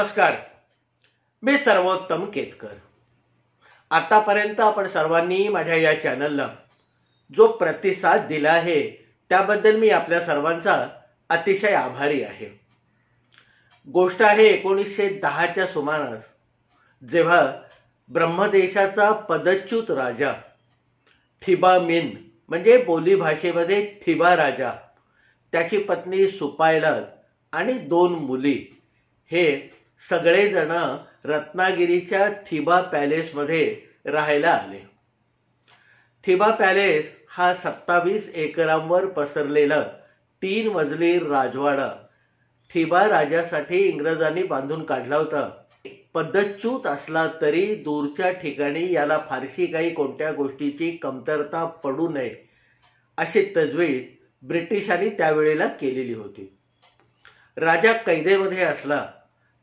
नमस्कार. मी सर्वोत्तम केतकर. आतापर्यंत आपण सर्वांनी माझ्या या चॅनलला जो प्रतिसाद दिला आहे त्याबद्दल मी आपल्या सर्वांचा अतिशय आभारी आहे. गोष्ट आहे एकोणीसशे दहाच्या सुमारास जेव्हा ब्रह्मदेशाचा पदच्युत राजा थिबा मिन म्हणजे बोली भाषेमध्ये थिबा राजा त्याची पत्नी सुपायला आणि दोन मुली हे सगळेजण रत्नागिरीच्या थिबा पॅलेसमध्ये राहायला आले. थिबा पॅलेस हा सत्तावीस एकरांवर पसरलेलं तीन मजली राजवाडा. थिबा राजासाठी इंग्रजांनी बांधून काढला होता. पद्धतच्यूत असला तरी दूरच्या ठिकाणी याला फारशी काही कोणत्या गोष्टीची कमतरता पडू नये अशी तजवीज ब्रिटिशांनी त्यावेळेला केलेली होती. राजा कैदेमध्ये असला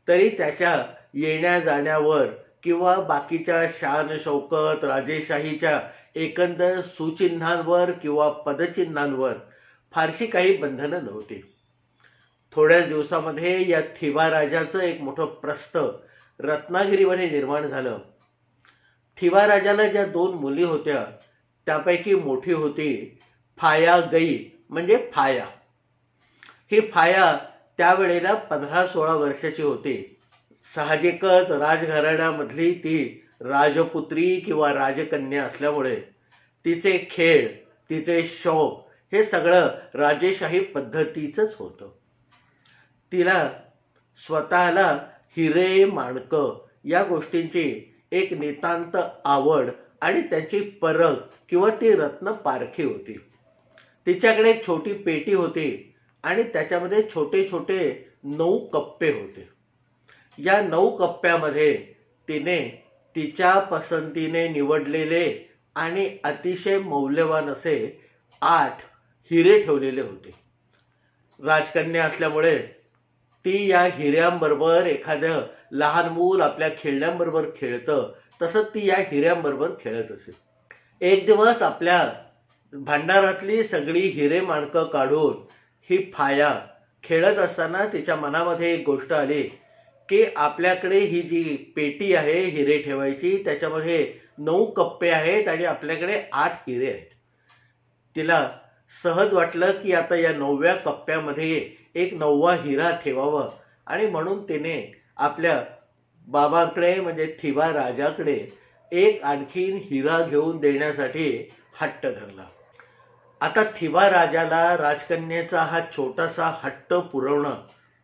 तरी त्याच्या येण्या जाण्यावर किंवा बाकीच्या शान शौकत राजेशाहीच्या एकंदर सुचिन्हांवर किंवा पदचिन्हांवर फारशी काही बंधनं नव्हती. थोड्याच दिवसामध्ये या थिबा राजाचं एक मोठं प्रस्थ रत्नागिरीमध्ये निर्माण झालं. थिबा राजाला ज्या दोन मुली होत्या त्यापैकी मोठी होती फाया गई म्हणजे फाया. ही फाया त्यावेळेला पंधरा सोळा वर्षाची होती. साहजिकच राजघराण्यामधली ती राजपुत्री किंवा राजकन्या असल्यामुळे तिचे खेळ तिचे शौक हे सगळं राजेशाही पद्धतीचंच होतं. तिला स्वतःला हिरे माणकं या गोष्टींची एक नितांत आवड आणि त्याची परग किंवा ती रत्न पारखी होती. तिच्याकडे एक छोटी पेटी होती. आणि त्याच्यामध्ये छोटे छोटे नऊ कप्पे होते. या नऊ कप्प्यामध्ये तिने तिच्या पसंतीने निवडलेले आणि अतिशय मौल्यवान असे आठ हिरे ठेवलेले होते. राजकन्या असल्यामुळे ती या हिऱ्यांबरोबर एखादं लहान मूल आपल्या खेळण्यांबरोबर खेळतं तसंच ती या हिऱ्यांबरोबर खेळत असे. एक दिवस आपल्या भांडारातली सगळी हिरे माणकं काढून ही फाया खेळत असताना तिच्या मनामध्ये एक गोष्ट आली की आपल्याकडे ही जी पेटी आहे हिरे ठेवायची त्याच्यामध्ये नऊ कप्पे आहेत आणि आपल्याकडे आठ हिरे आहेत. तिला सहज वाटलं की आता या नवव्या कप्प्यामध्ये एक नववा हिरा ठेवावा. आणि म्हणून तिने आपल्या बाबाकडे म्हणजे थिबा राजाकडे एक आणखीन हिरा घेऊन देण्यासाठी हट्ट धरला. आता थिबा राजाला राजकन्येचा हा छोटासा हट्ट पुरवणं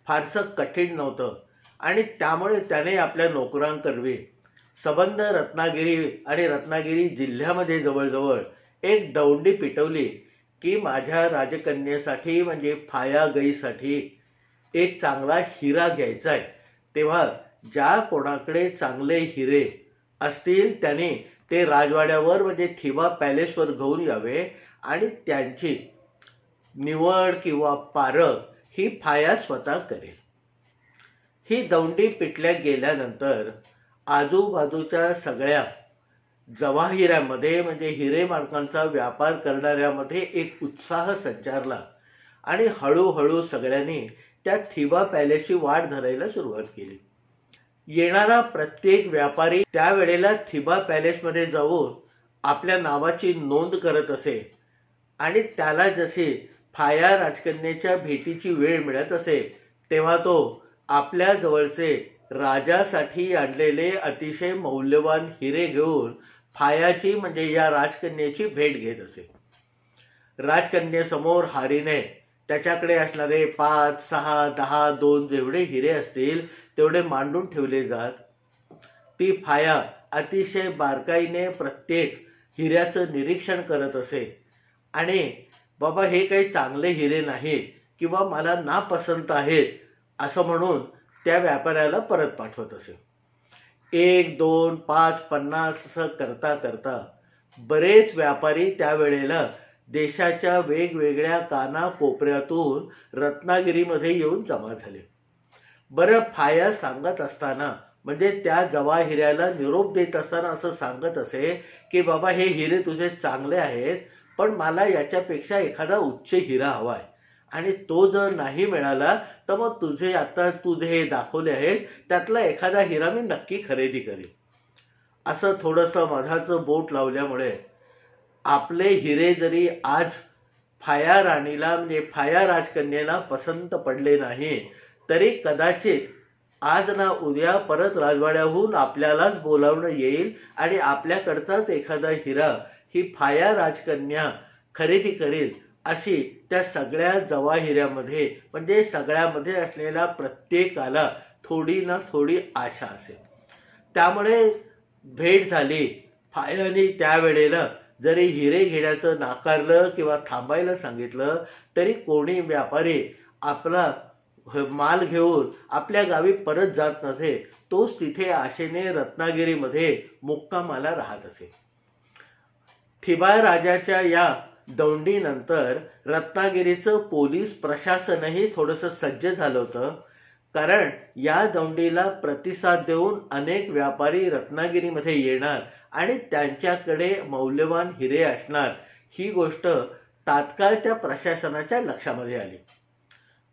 फारसं कठीण नव्हतं. आणि त्यामुळे त्याने आपल्या नोकरांकरवी सबंध रत्नागिरी आणि रत्नागिरी जिल्ह्यामध्ये जवळजवळ एक दौंडी पिटवली की माझ्या राजकन्येसाठी म्हणजे फाया गईसाठी एक चांगला हिरा घ्यायचा आहे. तेव्हा ज्या कोणाकडे चांगले हिरे असतील त्याने ते राजवाड्यावर म्हणजे थिवा पॅलेसवर घेऊन यावे आणि त्यांची निवड किंवा पारख ही फाया स्वतः करेल. ही दौंडी पिटल्या गेल्यानंतर आजूबाजूच्या सगळ्या जवाहिऱ्यामध्ये म्हणजे हिरे माणकांचा व्यापार करणाऱ्यामध्ये एक उत्साह संचारला आणि हळूहळू सगळ्यांनी त्या थिबा पॅलेसची वाट धरायला सुरुवात केली. येणारा प्रत्येक व्यापारी त्यावेळेला थिबा पॅलेसमध्ये जाऊन आपल्या नावाची नोंद करत असे आणि त्याला जशी फाया राजकन्याच्या भेटीची वेळ मिळत असे तेव्हा तो आपल्या जवळचे राजासाठी आणलेले अतिशय मौल्यवान हिरे घेऊन फायाची म्हणजे या राजकन्याची भेट घेत असे. राजकन्येसमोर हारीने त्याच्याकडे असणारे पाच सहा दहा दोन जेवढे हिरे असतील तेवढे मांडून ठेवले जात. ती फाया अतिशय बारकाईने प्रत्येक हिऱ्याचं निरीक्षण करत असे. आणि बाबा हे काही चांगले हिरे नाहीत किंवा मला नापसंत आहेत असं म्हणून त्या व्यापाऱ्याला परत पाठवत असे. एक दोन पाच पन्नास असं करता करता बरेच व्यापारी त्यावेळेला देशाच्या वेगवेगळ्या काना कोपऱ्यातून रत्नागिरीमध्ये येऊन जमा झाले. बरं फाया सांगत असताना म्हणजे त्या जवाहिऱ्याला निरोप देत असताना असं सांगत असे की बाबा हे हिरे तुझे चांगले आहेत पण मला याच्यापेक्षा एखादा उच्च हिरा हवाय. आणि तो जर नाही मिळाला तर मग तुझे आता तुझे हे दाखवले आहेत त्यातला एखादा हिरा मी नक्की खरेदी करेन. असं थोडंसं मधाचं बोट लावल्यामुळे आपले हिरे जरी आज फाया राणीला म्हणजे फाया राजकन्याला पसंत पडले नाही तरी कदाचित आज ना उद्या परत राजवाड्याहून आपल्यालाच बोलावणं येईल आणि आपल्याकडचाच एखादा हिरा ही फाया राजकन्या खरेदी करेल अशी त्या सगळ्या जवाहिऱ्यामध्ये म्हणजे सगळ्यामध्ये असलेल्या प्रत्येकाला थोडी ना थोडी आशा असेल. त्यामुळे भेट झाली. फायाने त्यावेळेला जरी हिरे घेण्याचं नाकारलं किंवा थांबायला सांगितलं तरी कोणी व्यापारी आपला माल घेऊन आपल्या गावी परत जात नसे तोच तिथे आशेने रत्नागिरीमध्ये मुक्कामाला राहत असे. थिबा राजाच्या या दौंडीनंतर रत्नागिरीचं पोलीस प्रशासनही थोडंसं सज्ज झालं होतं. कारण या दौंडीला प्रतिसाद देऊन अनेक व्यापारी रत्नागिरीमध्ये येणार आणि त्यांच्याकडे मौल्यवान हिरे असणार ही गोष्ट तात्काळ त्या प्रशासनाच्या लक्षामध्ये आली.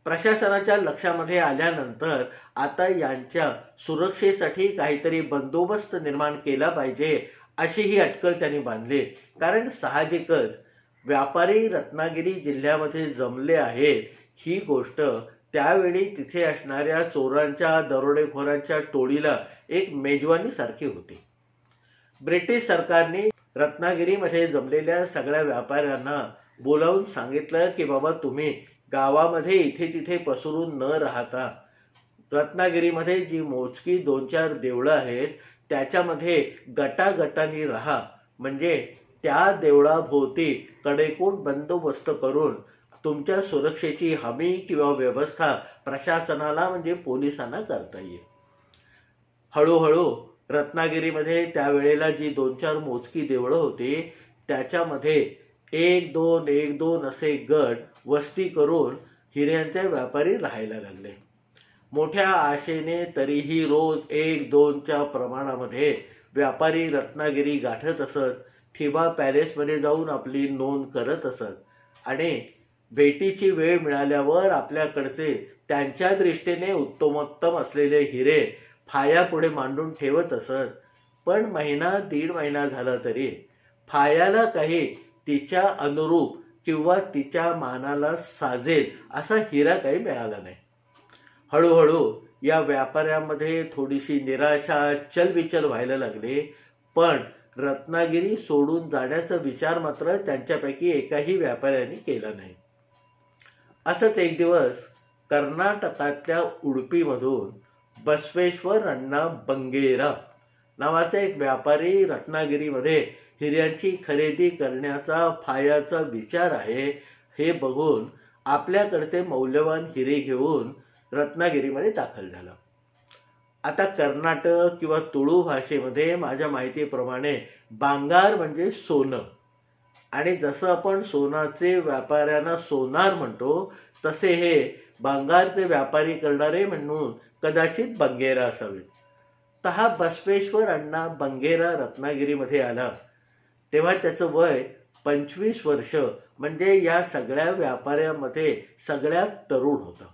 प्रशासनाच्या लक्षामध्ये आल्यानंतर आता यांच्या सुरक्षेसाठी काहीतरी बंदोबस्त निर्माण केला पाहिजे अशी ही अटकळ त्यांनी बांधली. कारण साहजिकच व्यापारी रत्नागिरी जिल्ह्यामध्ये जमले आहेत. ही गोष्ट त्यावेळी तिथे असणाऱ्या चोरांच्या दरोडेखोरांच्या टोळीला एक मेजवानी सारखी होती. ब्रिटिश सरकारने रत्नागिरीमध्ये जमलेल्या सगळ्या व्यापाऱ्यांना बोलावून सांगितलं की बाबा तुम्ही गावामध्ये इथे तिथे पसरून न राहता रत्नागिरीमध्ये जी मोजकी दोन चार देवळं आहेत त्याच्यामध्ये गटागटाने राहा. म्हणजे त्या देवळाभोवती कडेकोट बंदोबस्त करून तुमच्या सुरक्षेची हमी किंवा व्यवस्था प्रशासनाला म्हणजे पोलिसांना करता येईल. हळूहळू रत्नागिरीमध्ये त्यावेळेला जी दोन चार मोजकी देवळं होती त्याच्यामध्ये एक दोन एक दोन असे गट वस्ती करून हिऱ्यांचे व्यापारी राहायला लागले. मोठ्या आशेने तरीही रोज एक दोनच्या प्रमाणामध्ये व्यापारी रत्नागिरी गाठत असत थिबा पॅलेसमध्ये जाऊन आपली नोंद करत असत. आणि भेटीची वेळ मिळाल्यावर आपल्याकडचे त्यांच्या दृष्टीने उत्तमोत्तम असलेले हिरे फाया पुढे मांडून ठेवत असत. पण महिना दीड महिना झाला तरी फायाला काही तिच्या अनुरूप किंवा तिच्या मानाला साजेल असा हिरा काही मिळाला नाही. हळूहळू या व्यापाऱ्यामध्ये थोडीशी निराशा चलबिचल व्हायला लागली. पण रत्नागिरी सोडून जाण्याचा विचार मात्र त्यांच्यापैकी एकाही व्यापाऱ्याने केला नाही. असंच एक दिवस कर्नाटकातल्या उडपीमधून बसवेश्वर अण्णा बंगेरा नावाचा एक व्यापारी रत्नागिरीमध्ये हिऱ्यांची खरेदी करण्याचा फायाचा विचार आहे हे बघून आपल्याकडचे मौल्यवान हिरे घेऊन रत्नागिरीमध्ये दाखल झाला. आता कर्नाटक किंवा तुळू भाषेमध्ये माझ्या माहितीप्रमाणे बांगार म्हणजे सोनं. आणि जसं आपण सोनाचे व्यापाऱ्यांना सोनार म्हणतो तसे हे बांगारचे व्यापारी करणारे म्हणून कदाचित बंगेरा असावेत. तर हा बसवेश्वर अण्णा बंगेरा रत्नागिरीमध्ये आला. तेव्हा त्याचं वय पंचवीस वर्ष म्हणजे या सगळ्या व्यापाऱ्यामध्ये सगळ्यात तरुण होतं.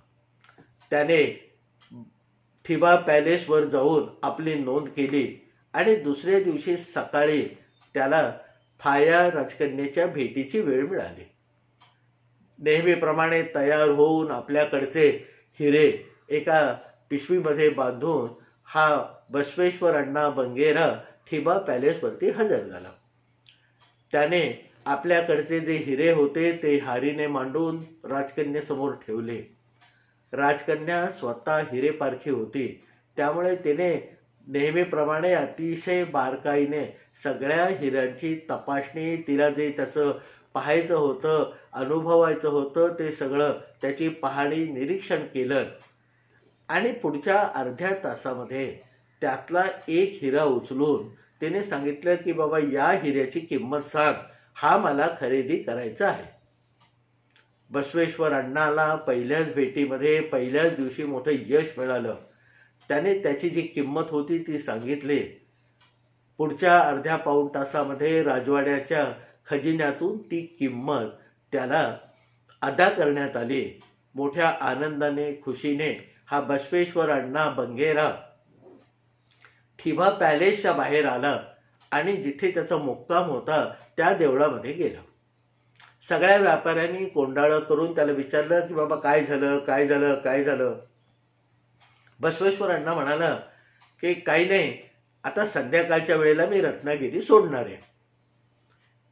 त्याने थिबा पॅलेसवर जाऊन आपली नोंद केली आणि दुसऱ्या दिवशी सकाळी त्याला फाया राजकन्याच्या भेटीची वेळ मिळाली. नेहमीप्रमाणे तयार होऊन आपल्याकडचे हिरे एका पिशवीमध्ये बांधून हा बसवेश्वर अण्णा बंगेरा थिबा पॅलेसवरती हजर झाला. त्याने आपल्याकडचे जे हिरे होते ते हारीने मांडून राजकन्यासमोर ठेवले. राजकन्या स्वतः हिरेपारखी होती. त्यामुळे तिने नेहमीप्रमाणे अतिशय बारकाईने सगळ्या हिऱ्यांची तपासणी तिला जे त्याचं पाहायचं होतं अनुभवायचं होतं ते सगळं त्याची पाहणी निरीक्षण केलं. आणि पुढच्या अर्ध्या तासामध्ये त्यातला एक हिरा उचलून तिने सांगितलं की बाबा या हिऱ्याची किंमत सांग. हा मला खरेदी करायचा आहे. बसवेश्वर अण्णाला पहिल्याच भेटीमध्ये पहिल्याच दिवशी मोठं यश मिळालं. त्याने त्याची जी किंमत होती ती सांगितली. पुढच्या अर्ध्या पाऊण तासामध्ये राजवाड्याच्या खजिन्यातून ती किंमत त्याला अदा करण्यात आली. मोठ्या आनंदाने खुशीने हा बसवेश्वर अण्णा बंगेरा ठिबा पॅलेसच्या बाहेर आला आणि जिथे त्याचा मुक्काम होता त्या देवळामध्ये गेला. सगळ्या व्यापाऱ्यांनी कोंडाळं करून त्याला विचारलं की बाबा काय झालं काय झालं काय झालं? बसवेश्वर अण्णा म्हणाला की काही नाही आता संध्याकाळच्या वेळेला मी रत्नागिरी सोडणार आहे.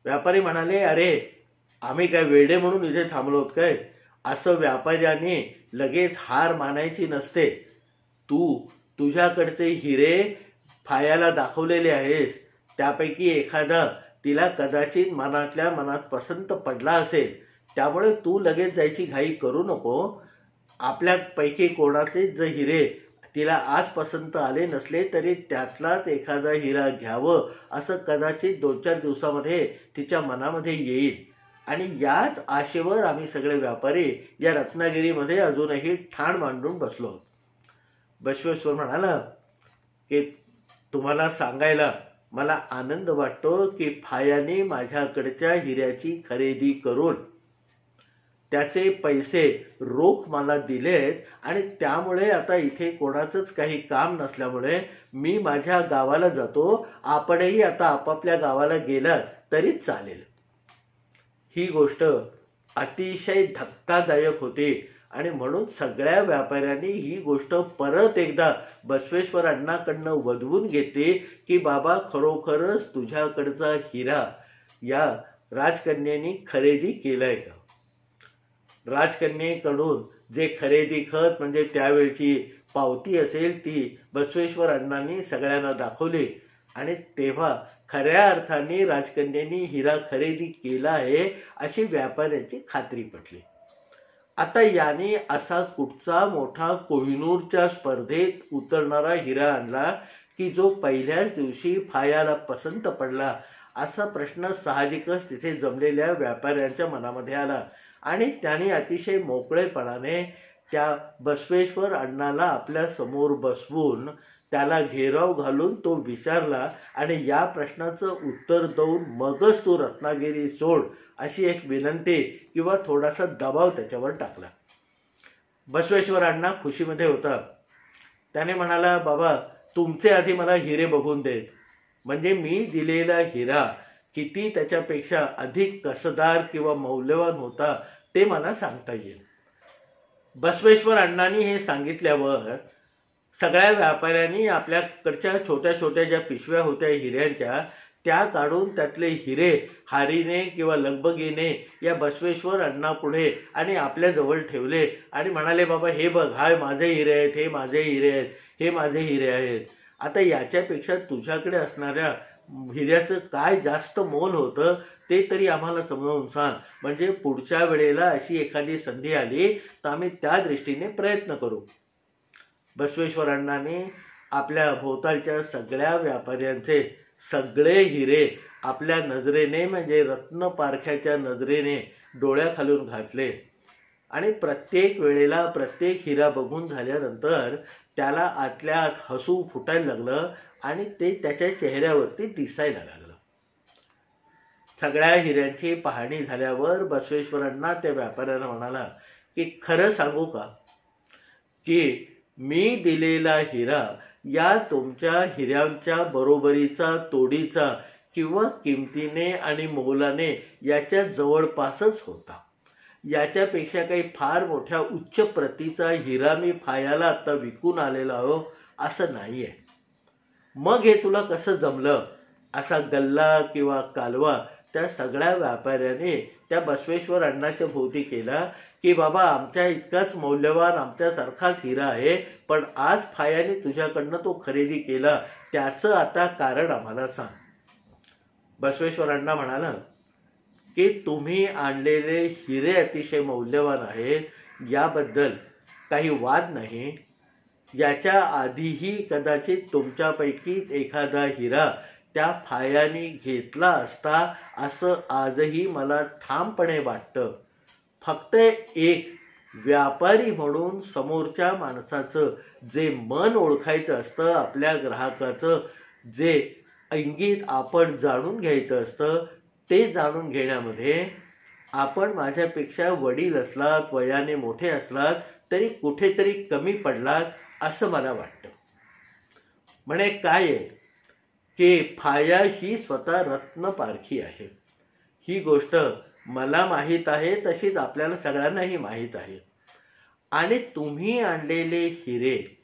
व्यापारी म्हणाले अरे आम्ही काय वेडे म्हणून इथे थांबलोत काय? असं व्यापाऱ्याने लगेच हार मानायची नसते. तू तुझ्याकडचे हिरे फायाला दाखवलेले आहेस. त्यापैकी एखादा तिला कदाचित मनातल्या मनात पसंत पडला असेल. त्यामुळे तू लगेच जायची घाई करू नको. आपल्यापैकी कोणाचे जे हिरे तिला आज पसंत आले नसले तरी त्यातलाच एखादा हिरा घ्यावं असं कदाचित दोन चार दिवसामध्ये तिच्या मनामध्ये येईल. आणि याच आशेवर आम्ही सगळे व्यापारी या रत्नागिरीमध्ये अजूनही ठाण मांडून बसलो. बसवेश्वर म्हणाला की तुम्हाला सांगायला मला आनंद वाटतो की फायाने माझ्याकडच्या हिऱ्याची खरेदी करून त्याचे पैसे रोख मला दिलेत आणि त्यामुळे आता इथे कोणाचंच काही काम नसल्यामुळे मी माझ्या गावाला जातो. आपणही आता आपापल्या गावाला गेलात तरी चालेल. ही गोष्ट अतिशय धक्कादायक होती. आणि म्हणून सगळ्या व्यापाऱ्यांनी ही गोष्ट परत एकदा बसवेश्वर अण्णाकडनं वधवून घेते की बाबा खरोखरच तुझ्याकडचा हिरा या राजकन्यांनी खरेदी केलाय का? राजकन्येकडून जे खरेदी खत म्हणजे त्यावेळची पावती असेल ती बसवेश्वर अण्णांनी सगळ्यांना दाखवली. आणि तेव्हा खऱ्या अर्थाने राजकन्यांनी हिरा खरेदी केला आहे अशी व्यापाऱ्याची खात्री पटली. आता याने असा कुठचा मोठा कोहिनूरच्या स्पर्धेत उतरणारा हिरा आणला की जो पहिल्याच दिवशी फायाला पसंत पडला असा प्रश्न साहजिकच तिथे जमलेल्या व्यापाऱ्यांच्या मनामध्ये आला. आणि त्याने अतिशय मोकळेपणाने त्या बसवेश्वर अण्णाला आपल्यासमोर बसवून त्याला घेराव घालून तो विचारला आणि या प्रश्नाचं उत्तर देऊन मगच तो रत्नागिरी सोड अशी एक विनंती किंवा थोडासा दबाव त्याच्यावर टाकला. बसवेश्वर अण्णा खुशीमध्ये होता. त्याने म्हणाला बाबा तुमचे आधी मला हिरे बघून देत म्हणजे मी दिलेला हिरा किती त्याच्यापेक्षा अधिक कसदार किंवा मौल्यवान होता ते मला सांगता येईल. बसवेश्वर अण्णांनी हे सांगितल्यावर सगळ्या व्यापाऱ्यांनी आपल्याकडच्या छोट्या छोट्या ज्या पिशव्या होत्या हिऱ्यांच्या त्या काढून त्यातले हिरे हारीने किंवा लगबगीने या बसवेश्वर अण्णापुढे आणि आपल्या जवळ ठेवले आणि म्हणाले बाबा हे बघ हाय माझे हिरे आहेत हे माझे हिरे आहेत हे माझे हिरे आहेत. आता याच्यापेक्षा तुझ्याकडे असणाऱ्या हिऱ्याचं काय जास्त मोल होतं ते तरी आम्हाला समजावून सांग. म्हणजे पुढच्या वेळेला अशी एखादी संधी आली तर आम्ही त्या दृष्टीने प्रयत्न करू. बसवेश्वरांनी आपल्या भोवतालच्या सगळ्या व्यापाऱ्यांचे सगळे हिरे आपल्या नजरेने म्हणजे रत्न पारख्याच्या नजरेने डोळ्याखालून घातले. आणि प्रत्येक वेळेला प्रत्येक हिरा बघून झाल्यानंतर त्याला आतल्या आत हसू फुटायला लागलं आणि ते त्याच्या चेहऱ्यावरती दिसायला लागलं. सगळ्या हिऱ्यांची पाहणी झाल्यावर बसवेश्वरांना त्या व्यापाऱ्यानं म्हणाला की खरं सांगू का? की मी दिलेला हिरा या तुमच्या हिऱ्यांच्या बरोबरीचा तोडीचा किंवा किमतीने आणि मोलाने याच्या जवळपासच होता. याच्यापेक्षा काही फार मोठ्या उच्च प्रतीचा हिरा मी फायाला आता विकून आलेला आहो असं नाहीये. मग हे तुला कसं जमलं? असा गल्ला किंवा कालवा त्या सगळ्या व्यापाऱ्याने त्या बसवेश्वर अण्णाच्या भोवती केला की बाबा आमच्या इतकाच मौल्यवान आमच्यासारखाच हिरा आहे पण आज फायाने तुझ्याकडनं तो खरेदी केला. त्याचं आता कारण आम्हाला सांग. बसवेश्वरांना म्हणाला की तुम्ही आणलेले हिरे अतिशय मौल्यवान आहेत. याबद्दल काही वाद नाही. याच्या आधीही कदाचित तुमच्यापैकीच एखादा हिरा त्या फायाने घेतला असता असं आजही मला ठामपणे वाटतं. फक्त एक व्यापारी म्हणून समोरच्या माणसाचं जे मन ओळखायचं असतं आपल्या ग्राहकाचं जे इंगित आपण जाणून घ्यायचं असतं ते जाणून घेण्यामध्ये आपण माझ्यापेक्षा वडील असलात वयाने मोठे असलात तरी कुठेतरी कमी पडलात असं मला वाटतं. म्हणे काय आहे? की फाया ही स्वतः रत्न पारखी आहे. ही गोष्ट मला माहीत आहे तशीच आपल्याला सगळ्यांनाही माहीत आहे. आणि तुम्ही आणलेले हिरे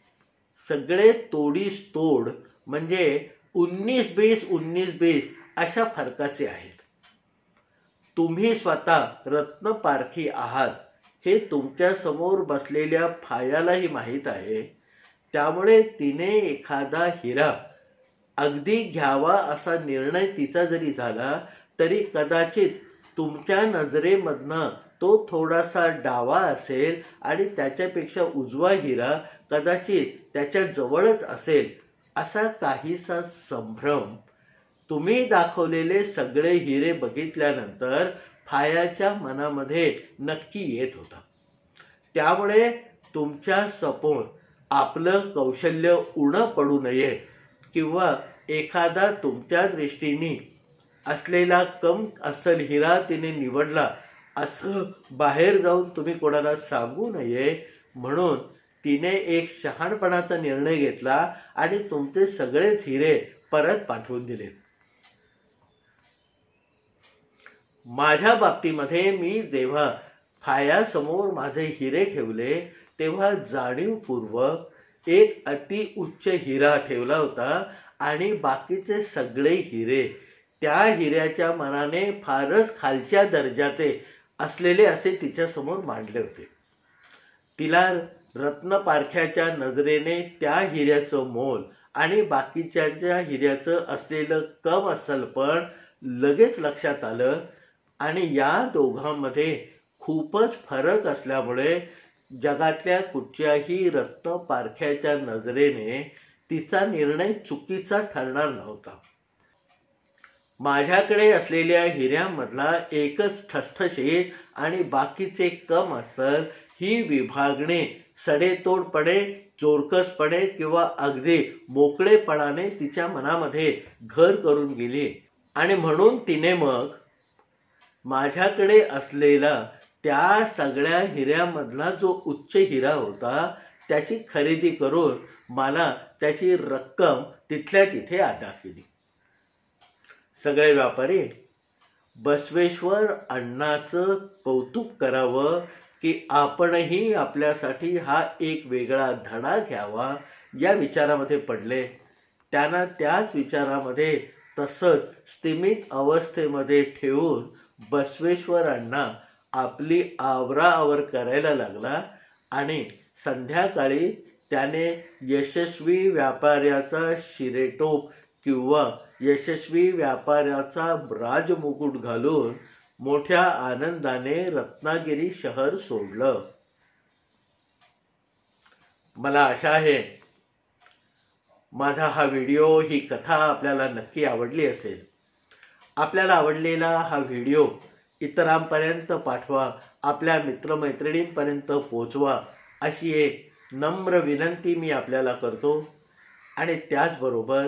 सगळे तोडीस तोड म्हणजे उन्नीस बीस उन्नीस बीस अशा फरकाचे आहेत. तुम्ही स्वतः रत्नपारखी आहात हे तुमच्यासमोर बसलेल्या फायालाही माहीत आहे. त्यामुळे तिने एखादा हिरा अगदी घ्यावा असा निर्णय तिचा जरी झाला तरी कदाचित तुमच्या नजरेमधनं तो थोडासा डावा असेल आणि त्याच्यापेक्षा उजवा हिरा कदाचित त्याच्या जवळच असेल असा काहीसा संभ्रम. तुम्ही दाखवलेले सगळे हिरे बघितल्यानंतर फायाच्या मनामध्ये नक्की येत होता. त्यामुळे तुमच्यासमोर आपलं कौशल्य उणं पडू नये किंवा एखादा तुमच्या दृष्टीने असलेला कम असल हिरा तिने निवडला. असं बाहेर जाऊन तुम्ही कोणाला सांगू नये म्हणून तिने एक शहाणपणाचा निर्णय घेतला आणि तुमचे सगळेच हिरे परत पाठवून दिले. माझ्या बाबतीमध्ये मी जेव्हा फायासमोर माझे हिरे ठेवले तेव्हा जाणीवपूर्वक एक अति उच्च हिरा ठेवला होता आणि बाकीचे सगळे हिरे त्या हिऱ्याच्या मनाने फारच खालच्या दर्जाचे असलेले असे तिच्यासमोर मांडले होते. तिला रत्नपारख्याच्या नजरेने त्या हिऱ्याचं मोल आणि बाकीच्या हिऱ्याचं असलेलं कम असल पण लगेच लक्षात आलं आणि या दोघांमध्ये खूपच फरक असल्यामुळे जगातल्या कुठच्याही रत्नपारख्याच्या नजरेने तिचा निर्णय चुकीचा ठरणार नव्हता. माझ्याकडे असलेल्या हिऱ्यामधला एकच ठसठशीत आणि बाकीचे कम असल ही विभागणे सडेतोडपणे चोरकसपणे किंवा अगदी मोकळेपणाने तिच्या मनामध्ये घर करून गेली. आणि म्हणून तिने मग माझ्याकडे असलेला त्या सगळ्या हिऱ्यामधला जो उच्च हिरा होता त्याची खरेदी करून मला त्याची रक्कम तिथल्या तिथे अदा केली. सगळे व्यापारी बसवेश्वर अण्णाचं कौतुक करावं की आपणही आपल्यासाठी हा एक वेगळा धडा घ्यावा या विचारामध्ये पडले. त्यांना त्याच विचारामध्ये तसंच स्थिमित अवस्थेमध्ये ठेवून बसवेश्वर अण्णा आपली आवराआवर करायला लागला आणि संध्याकाळी त्याने यशस्वी व्यापाऱ्याचा शिरेटोप किंवा यशस्वी व्यापाऱ्याचा राजमुकुट घालून मोठ्या आनंदाने रत्नागिरी शहर सोडलं. मला आशा आहे माझा हा व्हिडिओ ही कथा आपल्याला नक्की आवडली असेल. आपल्याला आवडलेला हा व्हिडिओ इतरांपर्यंत पाठवा आपल्या मित्रमैत्रिणींपर्यंत पोचवा अशी एक नम्र विनंती मी आपल्याला करतो. आणि त्याचबरोबर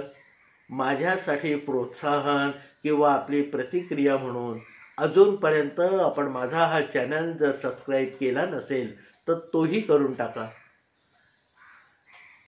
माझ्यासाठी प्रोत्साहन किंवा आपली प्रतिक्रिया म्हणून अजूनपर्यंत आपण माझा हा चॅनल जर सबस्क्राईब केला नसेल तर तोही करून टाका.